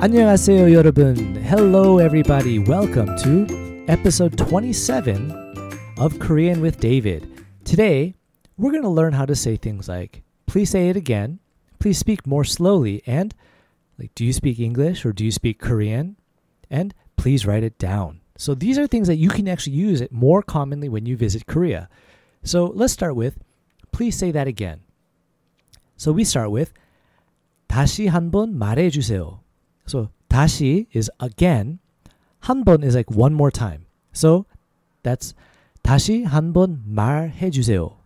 안녕하세요, 여러분. Hello, everybody. Welcome to episode 27 of Korean with David. Today, we're going to learn how to say things like, please say it again, please speak more slowly, and like, do you speak English or do you speak Korean? And please write it down. So these are things that you can actually use it more commonly when you visit Korea. So let's start with, please say that again. So we start with, 다시 한번 말해주세요. So 다시 is again. 한 번 is like one more time. So that's 다시 한번 말해 주세요.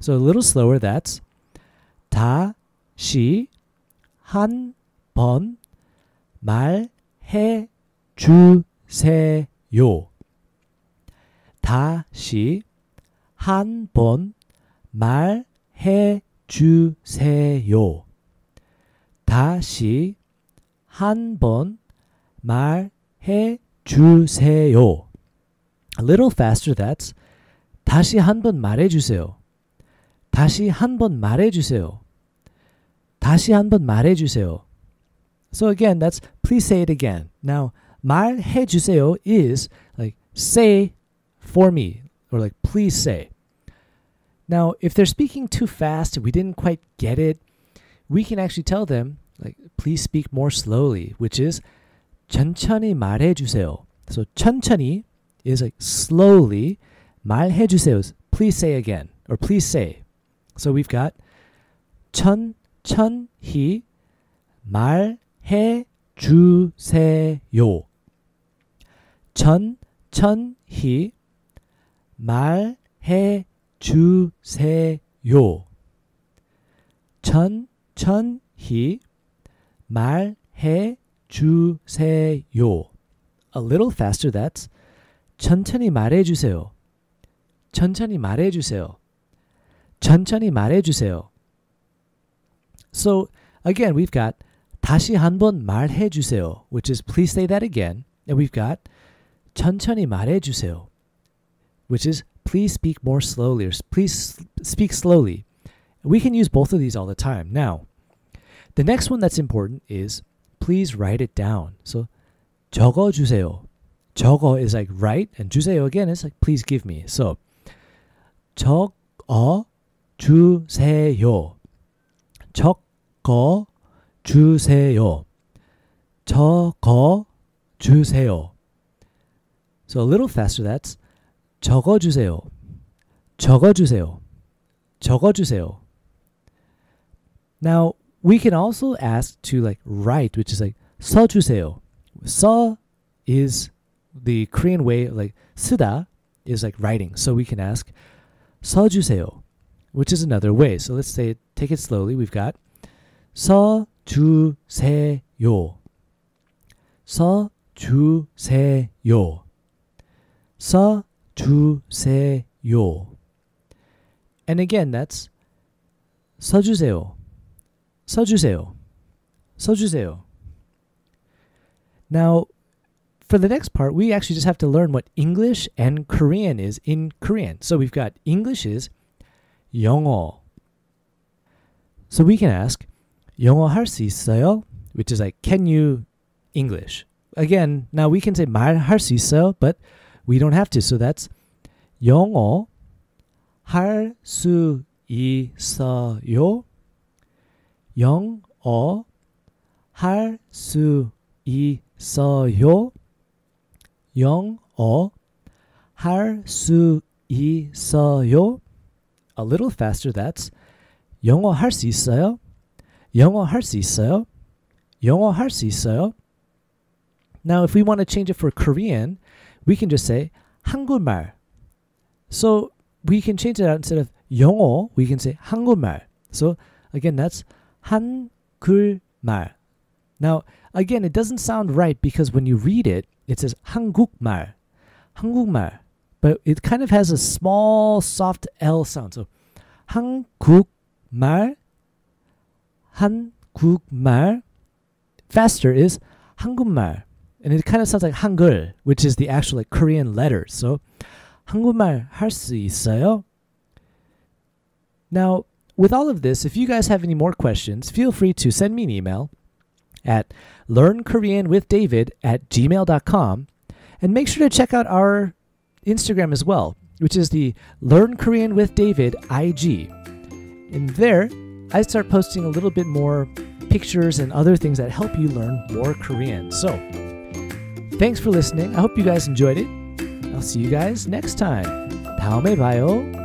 So a little slower that's 다시 한번 말해 주세요. 다시 한번 말해 주세요. 다시 한번 말해 주세요. A little faster that's 다시 한번 말해 주세요. 다시 한번 말해 주세요. 다시 한번 말해 주세요. So again, that's please say it again. Now, 말해 주세요 is like say for me or like please say. Now, if they're speaking too fast, we didn't quite get it, we can actually tell them like please speak more slowly, which is 천천히 말해 주세요. So 천천히 is like slowly. 말해 주세요. Please say again or please say. So we've got 천천히 말해 주세요. 천천히 말해 주세요. 천천히 말해 주세요. A little faster that's 천천히 말해 주세요. 천천히 말해 주세요. 천천히 말해 주세요. So again, we've got 다시 한번 말해 주세요, which is please say that again. And we've got 천천히 말해 주세요, which is please speak more slowly or please speak slowly. We can use both of these all the time. Now, the next one that's important is please write it down. So 적어 주세요. 적어 is like write and 주세요 again is like please give me. So 적어 주세요. 적어 주세요. 적어 주세요. So a little faster that's 적어 주세요. 적어 주세요. 적어 주세요. Now, we can also ask to like write, which is like 써주세요. 써 is the Korean way, like 쓰다 is like writing. So we can ask 써주세요, which is another way. So let's say take it slowly. We've got 써주세요. 써주세요. 써주세요. And again, that's 써주세요. 써주세요. 써주세요. Now, for the next part, we actually just have to learn what English and Korean is in Korean. So we've got English is 영어. So we can ask 영어 할 수 있어요? Which is like, can you English? Again, now we can say 말할 수 있어요, but we don't have to. So that's 영어 할 수 있어요? 영어 할 수 있어요? 영어 할 수 있어요? A little faster that's 영어 할 수 있어요? 영어 할 수 있어요? 영어 할 수 있어요? Now if we want to change it for Korean, we can just say 한국말. So we can change it out instead of 영어, we can say 한국말. So again, that's 한글말. Now, again, it doesn't sound right because when you read it, it says 한국말, 한국말, but it kind of has a small soft L sound. So 한국말, 한국말. Faster is 한국말, and it kind of sounds like 한글, which is the actual like Korean letters. So 한국말 할 수 있어요? Now, with all of this, if you guys have any more questions, feel free to send me an email at learnkoreanwithdavid at gmail.com. And make sure to check out our Instagram as well, which is the Learn Korean with David IG. And there, I start posting a little bit more pictures and other things that help you learn more Korean. So, thanks for listening. I hope you guys enjoyed it. I'll see you guys next time. 다음에 봐요.